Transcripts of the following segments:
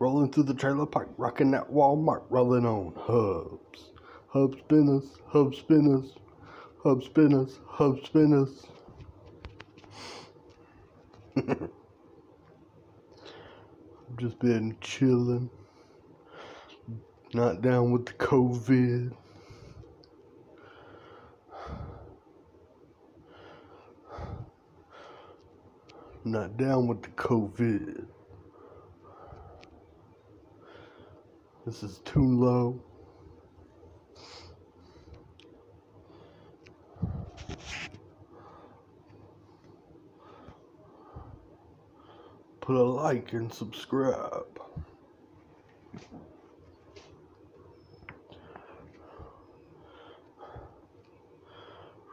Rolling through the trailer park, rocking that Walmart, rolling on hubs. Hub spinners, hub spinners, hub spinners, hub spinners. Just been chilling, not down with the COVID. Not down with the COVID. This is too low. Put a like and subscribe.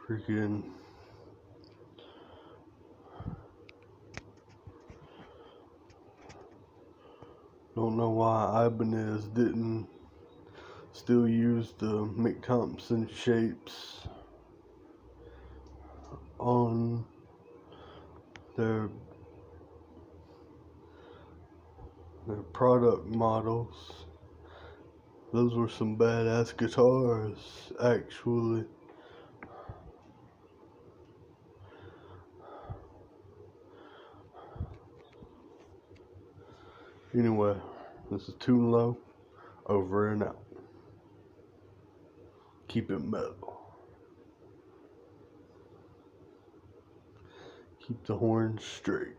Freaking. Don't know why Ibanez didn't still use the Mick Thompson shapes on their their product models. Those were some badass guitars, actually. Anyway, this is too low. Over and out. Keep it metal. Keep the horns straight.